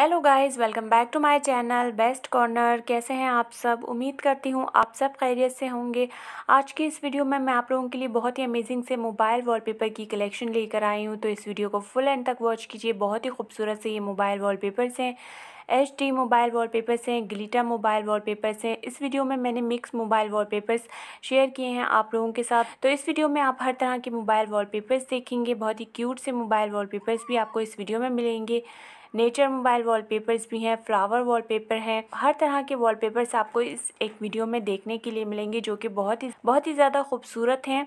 Hello guys welcome back to my channel best corner कैसे हैं आप सब? उम्मीद करती हूँ आप सब खैरियत से होंगे। आज की इस वीडियो में मैं आप लोगों के लिए बहुत ही अमेजिंग से मोबाइल वॉलपेपर की कलेक्शन लेकर आई हूँ। तो इस वीडियो को फुल एंड तक वॉच कीजिए। बहुत ही खूबसूरत से ये मोबाइल वॉलपेपर्स हैं। एच डी मोबाइल वॉलपेपर्स हैं ग्लिटर मोबाइल वॉलपेपर्स हैं। इस वीडियो में मैंने मिक्स मोबाइल वॉलपेपर्स शेयर किए हैं आप लोगों के साथ। तो इस वीडियो में आप हर तरह के मोबाइल वॉलपेपर्स देखेंगे। बहुत ही क्यूट से मोबाइल वॉलपेपर्स भी आपको इस वीडियो में मिलेंगे। नेचर मोबाइल वॉलपेपर्स भी हैं, फ्लावर वॉलपेपर हैं। हर तरह के वॉलपेपर्स आपको इस एक वीडियो में देखने के लिए मिलेंगे, जो कि बहुत ही बहुत ही ज़्यादा खूबसूरत हैं।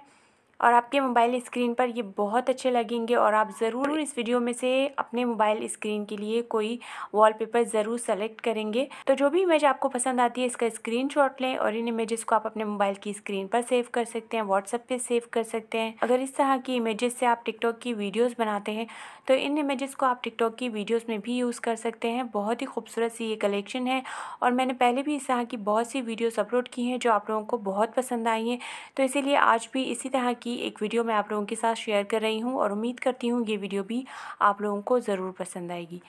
और आपके मोबाइल स्क्रीन पर ये बहुत अच्छे लगेंगे और आप ज़रूर इस वीडियो में से अपने मोबाइल स्क्रीन के लिए कोई वॉलपेपर ज़रूर सेलेक्ट करेंगे। तो जो भी इमेज आपको पसंद आती है, इसका स्क्रीनशॉट लें और इन इमेजेस को आप अपने मोबाइल की स्क्रीन पर सेव कर सकते हैं व्हाट्सएप पे सेव कर सकते हैं। अगर इस तरह की इमेजेस से आप टिकटॉक की वीडियोज़ बनाते हैं तो इन इमेजेस को आप टिकटॉक की वीडियोज़ में भी यूज़ कर सकते हैं। बहुत ही खूबसूरत सी ये कलेक्शन है और मैंने पहले भी इस तरह की बहुत सी वीडियोज़ अपलोड की हैं जो आप लोगों को बहुत पसंद आई हैं। तो इसीलिए आज भी इसी तरह की एक वीडियो मैं आप लोगों के साथ शेयर कर रही हूँ और उम्मीद करती हूँ ये वीडियो भी आप लोगों को ज़रूर पसंद आएगी।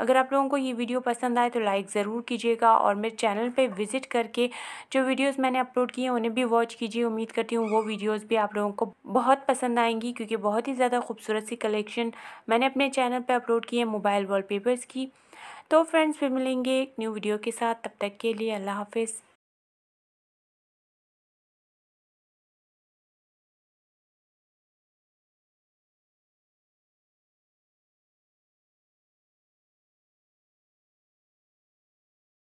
अगर आप लोगों को ये वीडियो पसंद आए तो लाइक ज़रूर कीजिएगा और मेरे चैनल पे विज़िट करके जो वीडियोस मैंने अपलोड किए हैं उन्हें भी वॉच कीजिए। उम्मीद करती हूँ वो वीडियोस भी आप लोगों को बहुत पसंद आएँगी क्योंकि बहुत ही ज़्यादा खूबसूरत सी कलेक्शन मैंने अपने चैनल पर अपलोड की है मोबाइल वॉल की। तो फ्रेंड्स, फिर मिलेंगे एक न्यू वीडियो के साथ। तब तक के लिए अल्लाह हाफिज़।